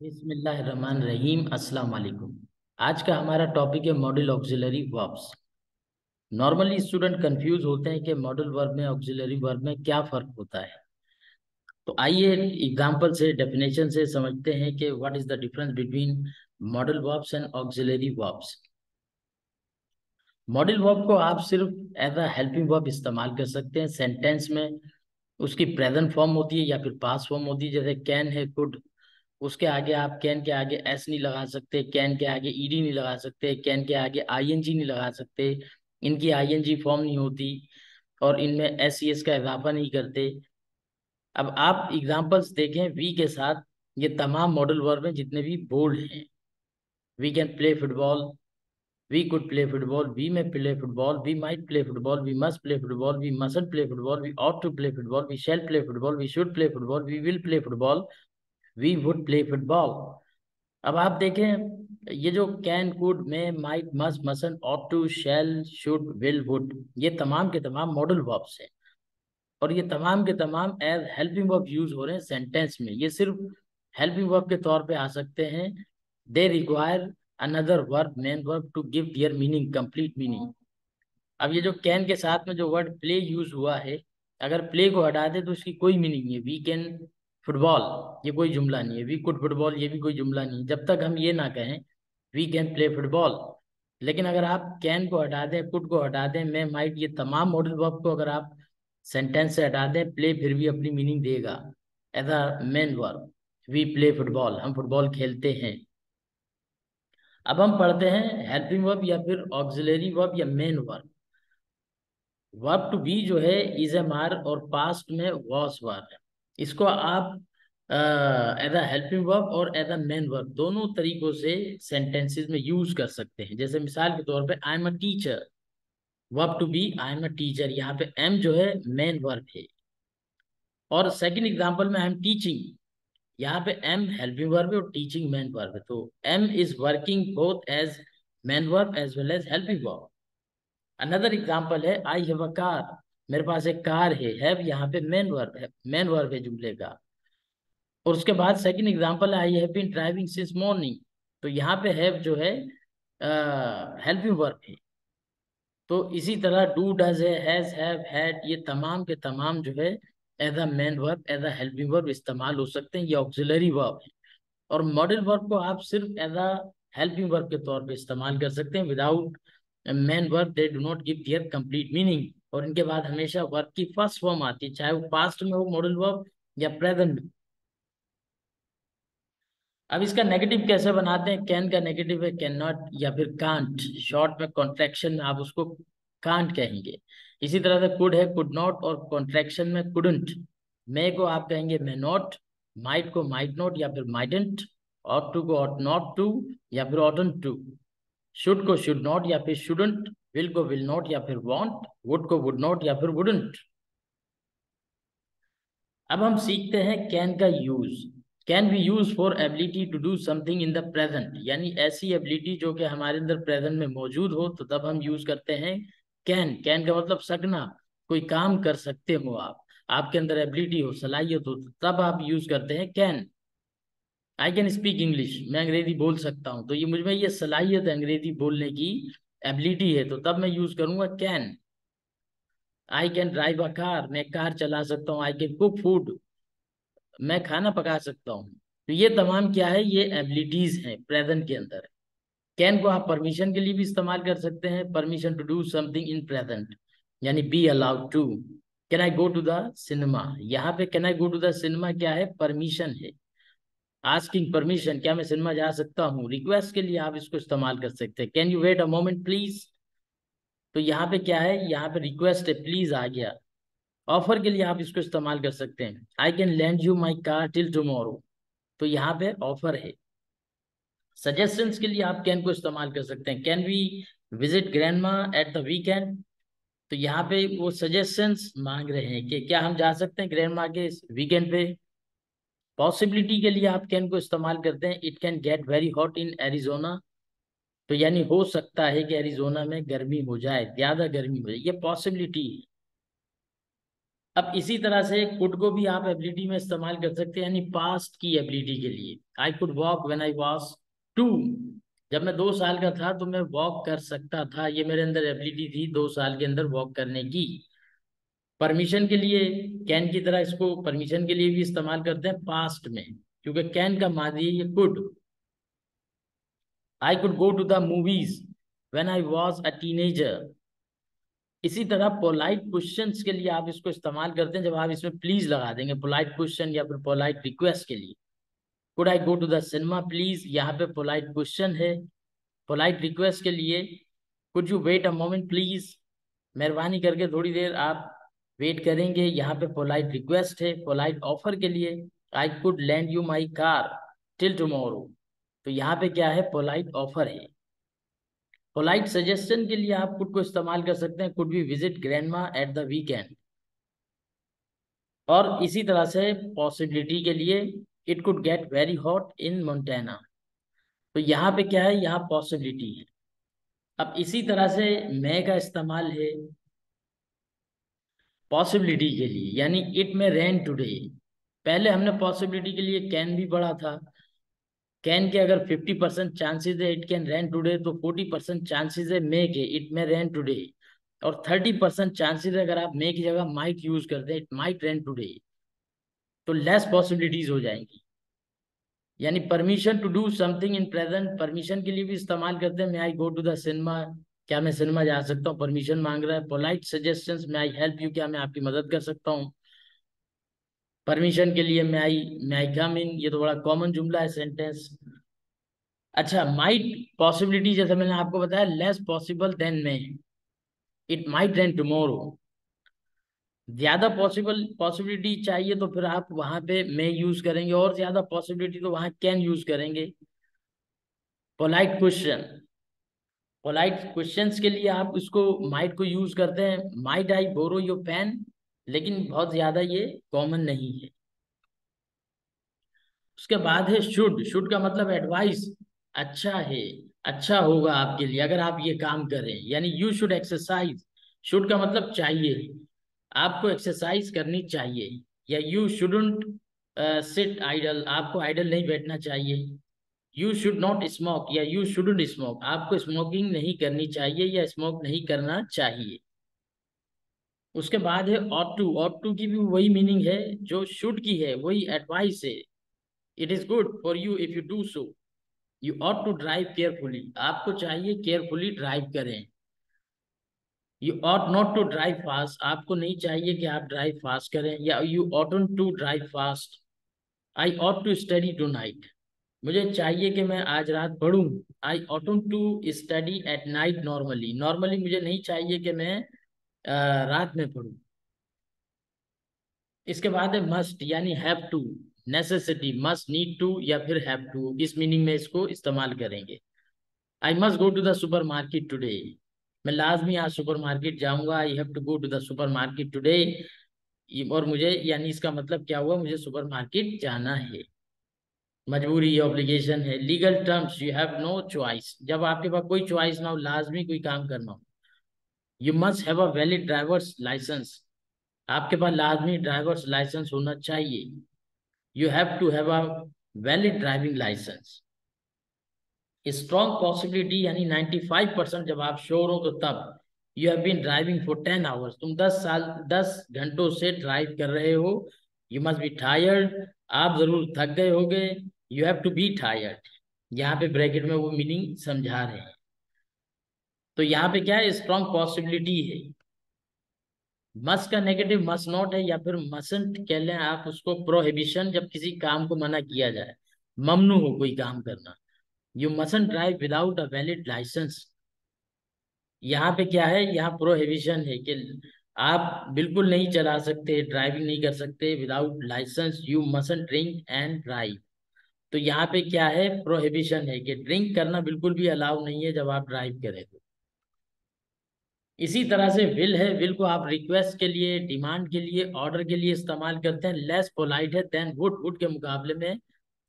बिस्मिल्लाहिर्रहमानिर्रहीम। अस्सलाम वालेकुम आज का हमारा टॉपिक है modal auxiliary verbs. Normally student confuse होते हैं कि मॉडल वर्ब में ऑक्सिलरी वर्ब में क्या फ़र्क होता है। तो आइए एग्जांपल से, डेफिनेशन से समझते हैं कि what is the difference between modal verbs and auxiliary verbs. Modal verb को आप सिर्फ़ एज अ हेल्पिंग वर्ब इस्तेमाल कर सकते हैं। सेंटेंस में उसकी प्रेजेंट फॉर्म होती है या फिर पास फॉर्म होती है। जैसे कैन है कुड उसके आगे आप कैन के आगे एस नहीं लगा सकते, कैन के आगे ईडी नहीं लगा सकते, कैन के आगे आईएनजी नहीं लगा सकते, इनकी आईएनजी फॉर्म नहीं होती और इनमें एस एस का इजाफा नहीं करते। अब आप एग्जांपल्स देखें वी के साथ ये तमाम मॉडल वर्ब में जितने भी बोल्ड हैं we can play football we could play football we may play football we might play football we must play football we must play football we ought to play football we shall play football we should play football we will play football we would play football अब आप देखें, ये जो can could may might must mustn't ought to shall should will would ये तमाम के तमाम modal verbs हैं। और ये तमाम के तमाम एज हेल्पिंग वर्ब यूज़ हो रहे हैं सेंटेंस में। ये सिर्फ़ हेल्पिंग वर्ब के तौर पे आ सकते हैं। They require another verb main verb to give their meaning complete meaning अब ये जो कैन के साथ में जो वर्ड प्ले यूज़ हुआ है, अगर प्ले को हटा दे तो उसकी कोई मीनिंग नहीं वी कैन फुटबॉल ये कोई जुमला नहीं है। वी कुड फुटबॉल ये भी कोई जुमला नहीं जब तक हम ये ना कहें वी कैन प्ले फुटबॉल लेकिन अगर आप कैन को हटा दें कुड को हटा दें, मैं माइट ये तमाम मॉडल वर्ब को अगर आप सेंटेंस से हटा दें प्ले फिर भी अपनी मीनिंग देगा। As a main verb we play football हम फुटबॉल खेलते हैं। अब हम पढ़ते हैं हेल्पिंग वर्ब या फिर ऑक्सिलरी वर्ब या main verb verb to be जो है इज़ एम आर और पास्ट में वॉस वर्ब इसको आप एज अ हेल्पिंग वर्ब और एज अ मेन वर्ब दोनों तरीकों से सेंटेंसेस में यूज़ कर सकते हैं। जैसे मिसाल के तौर पे I am a teacher verb to be I am a teacher यहाँ पे एम जो है मेन वर्ब है। और सेकंड एग्जांपल में आई एम टीचिंग यहाँ पे एम हेल्पिंग वर्ब है और टीचिंग मेन वर्ब है। तो am is working both as main verb as well as helping verb another example है आई हैव अ कार मेरे पास एक कार है हैव यहाँ पे मेन वर्ब है मेन वर्ब है जुमले का। और उसके बाद second example I have been driving since morning तो यहाँ पे हैव जो है हेल्पिंग वर्ब है। तो इसी तरह डू डज है हैज़ हैव हैड ये तमाम के तमाम जो है as a main verb as a helping verb इस्तेमाल हो सकते हैं, ये ऑक्सिलरी वर्ब है। और मॉडल वर्ब को आप सिर्फ़ एज अ हेल्पिंग वर्ब के तौर पे इस्तेमाल कर सकते हैं। Without main verb they do not give their complete meaning और इनके बाद हमेशा वर्ब की फ़र्स्ट फॉर्म आती है, चाहे वो पास्ट में हो मॉडल वर्ब या प्रेजेंट में। अब इसका नेगेटिव कैसे बनाते हैं? कैन का नेगेटिव है कैन नॉट या फिर कांट शॉर्ट में कॉन्ट्रेक्शन आप उसको कांट कहेंगे। इसी तरह से कुड है कुड नॉट और कॉन्ट्रेक्शन में कुडंट मे को आप कहेंगे मे नॉट माइट को माइट नॉट या फिर माइडेंट ऑट टू को ऑट नॉट टू या फिर ऑटन टू शुड को शुड नॉट या फिर शुडंट विल को विल नॉट या फिर वॉन्ट वुड को वुड नॉट या फिर वुडंट अब हम सीखते हैं कैन का use can be used for ability to do something in the present यानी ऐसी एबिलिटी जो कि हमारे अंदर प्रेजेंट में मौजूद हो तो तब हम यूज़ करते हैं कैन कैन का मतलब सकना, कोई काम कर सकते हो आप। आपके अंदर एबिलिटी हो, सलाहियत हो तो तब आप यूज़ करते हैं can I can speak English मैं अंग्रेज़ी बोल सकता हूँ। तो ये मुझमें ये सलाहियत अंग्रेज़ी बोलने की एबिलिटी है तो तब मैं यूज़ करूँगा can I can drive a car मैं कार चला सकता हूँ आई कैन कुक फ़ूड मैं खाना पका सकता हूँ। तो ये तमाम क्या है? ये एबिलिटीज हैं प्रेजेंट के अंदर। कैन को आप परमिशन के लिए भी इस्तेमाल कर सकते हैं। Permission to do something in present यानी be allowed to can I go to the cinema यहाँ पे can I go to the cinema क्या है? परमिशन है। आस्किंग परमिशन क्या मैं सिनेमा जा सकता हूँ? रिक्वेस्ट के लिए आप इसको इस्तेमाल कर सकते हैं। Can you wait a moment please तो यहाँ पे क्या है? यहाँ पे रिक्वेस्ट है प्लीज़ आ गया। ऑफ़र के लिए आप इसको इस्तेमाल कर सकते हैं। I can lend you my car till tomorrow तो यहाँ पे ऑफ़र है। सजेशन के लिए आप कैन को इस्तेमाल कर सकते हैं। Can we visit grandma at the weekend तो यहाँ पे वो सजेशंस मांग रहे हैं कि क्या हम जा सकते हैं ग्रैंड मा के वीकेंड पे? पॉसिबिलिटी के लिए आप कैन को इस्तेमाल करते हैं। It can get very hot in Arizona तो यानी हो सकता है कि एरिजोना में गर्मी हो जाए, ज़्यादा गर्मी हो जाए। ये पॉसिबिलिटी है। अब इसी तरह से कुड को भी आप एबिलिटी में इस्तेमाल कर सकते हैं, यानी पास्ट की एबिलिटी के लिए। I could walk when I was two जब मैं दो साल का था तो मैं वॉक कर सकता था। ये मेरे अंदर एबिलिटी थी दो साल के अंदर वॉक करने की। परमिशन के लिए कैन की तरह इसको परमिशन के लिए भी इस्तेमाल करते हैं पास्ट में, क्योंकि कैन का मादी ये could I could go to the movies when I was a teenager इसी तरह पोलाइट क्वेश्चन के लिए आप इसको इस्तेमाल करते हैं, जब आप इसमें प्लीज़ लगा देंगे पोलाइट क्वेश्चन या फिर पोलाइट रिक्वेस्ट के लिए। Could I go to the cinema please यहाँ पे पोलाइट क्वेश्चन है। पोलाइट रिक्वेस्ट के लिए could you wait a moment please मेहरबानी करके थोड़ी देर आप वेट करेंगे। यहाँ पे पोलाइट रिक्वेस्ट है पोलाइट ऑफ़र के लिए। I could lend you my car till tomorrow तो यहाँ पे क्या है? पोलाइट ऑफ़र है। पोलाइट सजेशन के लिए आप कुड को इस्तेमाल कर सकते हैं could be visit grandma at the weekend और इसी तरह से पॉसिबिलिटी के लिए it could get very hot in Montana तो यहाँ पे क्या है? यहाँ पॉसिबिलिटी है. अब इसी तरह से मे का इस्तेमाल है पॉसिबिलिटी के लिए, यानी इट में रेन टुडे पहले हमने पॉसिबिलिटी के लिए कैन भी पढ़ा था कैन के अगर 50 परसेंट चांसेज है इट कैन रेन टूडे तो 40 परसेंट चांसेज है मे के इट में रेन टुडे और 30 परसेंट चांसेस अगर आप मे की जगह माइट यूज़ करते हैं इट माइट रेन टूडे तो लेस पॉसिबिलिटीज हो जाएँगी. यानी permission to do something in present permission के लिए भी इस्तेमाल करते हैं. May I go to the cinema क्या मैं सिनेमा जा सकता हूँ? परमिशन मांग रहा है. पोलाइट सजेशन में आई हेल्प यू क्या मैं आपकी मदद कर सकता हूँ? परमिशन के लिए मैं आई मैं आई कम इन ये तो बड़ा कॉमन जुमला है सेंटेंस अच्छा माइट पॉसिबिलिटी जैसे मैंने आपको बताया less possible than may. It might rain tomorrow ज़्यादा पॉसिबल पॉसिबिलिटी चाहिए तो फिर आप वहाँ पे मे यूज़ करेंगे, और ज़्यादा पॉसिबिलिटी तो वहाँ कैन यूज़ करेंगे। पोलाइट क्वेश्चन पोलाइट क्वेश्चंस के लिए आप इसको माइट को यूज़ करते हैं। Might I borrow your pen लेकिन बहुत ज़्यादा ये कॉमन नहीं है। उसके बाद है शुड शुड का मतलब एडवाइस अच्छा है अच्छा होगा आपके लिए अगर आप ये काम करें यानी यू शुड एक्सरसाइज शुड का मतलब चाहिए आपको एक्सरसाइज करनी चाहिए या यू शुडंट सिट आइडल आपको आइडल नहीं बैठना चाहिए। यू शुड नॉट स्मोक या यू शुडंट स्मोक आपको स्मोकिंग नहीं करनी चाहिए या स्मोक नहीं करना चाहिए। उसके बाद है ऑट टू ऑट टू की भी वही मीनिंग है, जो शुड की है, वही एडवाइस है. It is good for you if you do so you ought to drive carefully आपको चाहिए केयरफुली ड्राइव करें. You ought not to drive fast आपको नहीं चाहिए कि आप ड्राइव फास्ट करें, या you oughtn't to drive fast I ought to study tonight मुझे चाहिए कि मैं आज रात पढ़ूं. I oughtn't to study at night normally normally मुझे नहीं चाहिए कि मैं रात में पढ़ू। इसके बाद है मस्ट यानी have to necessity must need to या फिर हैव टू इस मीनिंग में इसको इस्तेमाल करेंगे। I must go to the supermarket today मैं लाजमी आज सुपर मार्केट जाऊँगा। I have to go to the supermarket today और मुझे, यानी इसका मतलब क्या हुआ? मुझे सुपर मार्केट जाना है। मजबूरी ऑब्लिगेशन है। Legal terms you have no choice जब आपके पास कोई चॉइस ना हो, लाजमी कोई काम करना हो। You must have a valid driver's licence आपके पास लाजमी ड्राइवर्स लाइसेंस होना चाहिए। You have to have a valid driving licence strong possibility यानी 95 परसेंट जब आप श्योर हो तो तब you have been driving for 10 hours तुम 10 साल 10 घंटों से ड्राइव कर रहे हो। यू मस्ट बी टायर्ड आप ज़रूर थक गए होगे। You have to be tired यहाँ पे ब्रैकेट में वो मीनिंग समझा रहे हैं। तो यहाँ पे क्या है? स्ट्रॉन्ग पॉसिबिलिटी है। मस का नेगेटिव मस नॉट है या फिर मसंट कह लें आप उसको प्रोहिबिशन जब किसी काम को मना किया जाए। ममनू हो कोई काम करना। You mustn't drive without a valid licence यहाँ पे क्या है? यहाँ प्रोहिबिशन है कि आप बिल्कुल नहीं चला सकते ड्राइविंग नहीं कर सकते without licence you mustn't drink and drive तो यहाँ पे क्या है? प्रोहिबिशन है कि ड्रिंक करना बिल्कुल भी अलाउ नहीं है जब आप ड्राइव करें तो। इसी तरह से विल है विल को आप रिक्वेस्ट के लिए डिमांड के लिए ऑर्डर के लिए इस्तेमाल करते हैं। लेस पोलाइट है देन वुड वुड के मुकाबले में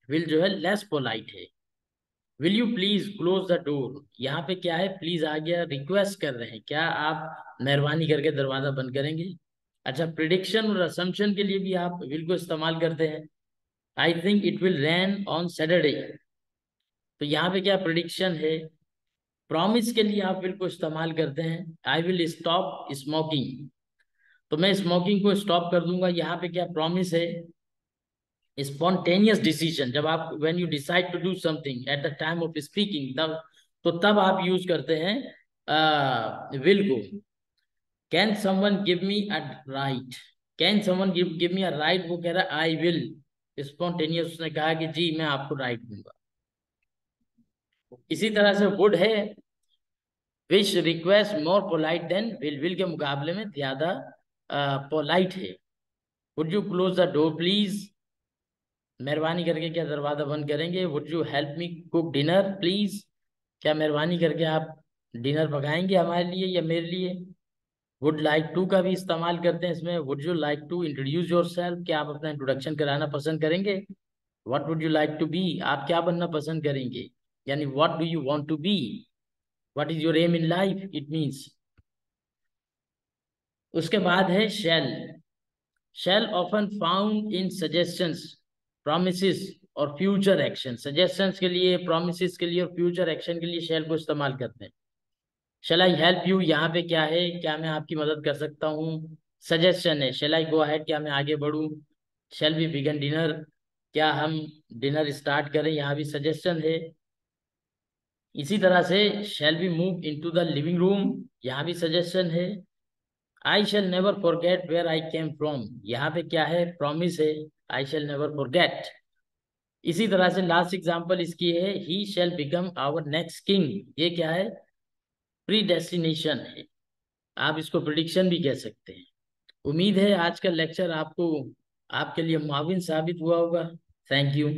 विल जो है लेस पोलाइट है। Will you please close the door यहाँ पे क्या है? प्लीज़ आ गया रिक्वेस्ट कर रहे हैं। क्या आप मेहरबानी करके दरवाज़ा बंद करेंगे? अच्छा प्रिडिक्शन और असम्पशन के लिए भी आप विल को इस्तेमाल करते हैं। I think it will rain on Saturday तो यहाँ पे क्या प्रिडिक्शन है? प्रॉमिस के लिए आप विल को इस्तेमाल करते हैं। आई विल स्टॉप स्मोकिंग तो मैं स्मोकिंग को स्टॉप कर दूँगा। यहाँ पे क्या प्रॉमिस है? स्पॉन्टेनियस डिसीज़न जब आप when you decide to do something at the time of speaking तब तो तब आप यूज़ करते हैं विल को। Can someone give me a ride can someone give give me a ride वो कह रहा है आई विल स्पॉन्टेनियस उसने कहा कि, जी, मैं आपको राइट दूँगा। इसी तरह से वुड है। Which request more polite than will will के मुकाबले में ज़्यादा पोलाइट है। Would you close the door please मेहरबानी करके क्या दरवाज़ा बंद करेंगे? Would you help me cook dinner please क्या मेहरबानी करके आप डिनर पकाएँगे हमारे लिए या मेरे लिए? वुड लाइक टू का भी इस्तेमाल करते हैं इसमें। Would you like to introduce yourself क्या आप अपना इंट्रोडक्शन कराना पसंद करेंगे? What would you like to be आप क्या बनना पसंद करेंगे? यानी what do you want to be what is your aim in life it means उसके बाद है shall shall often found in suggestions promise और फ्यूचर एक्शन सजेशंस के लिए प्रोमिस के लिए और फ्यूचर एक्शन के लिए शेल को इस्तेमाल करते हैं। शेल आई हेल्प यू यहाँ पे क्या है? क्या मैं आपकी मदद कर सकता हूँ? सजेशन है। शेल आई गो अहेड क्या मैं आगे बढ़ू? शेल बी बिगन डिनर क्या हम डिनर स्टार्ट करें? यहाँ भी सजेशन है। इसी तरह से shall be move into the living room यहाँ भी सजेशन है। I shall never forget where I came from यहाँ पे क्या है? प्रॉमिस है। आई शेल नेवर फॉरगेट इसी तरह से लास्ट एग्जांपल इसकी है। He shall become our next king ये क्या है? प्री डेस्टिनेशन है। आप इसको प्रिडिक्शन भी कह सकते हैं। उम्मीद है आज का लेक्चर आपको, आपके लिए मुआविन साबित हुआ होगा। Thank you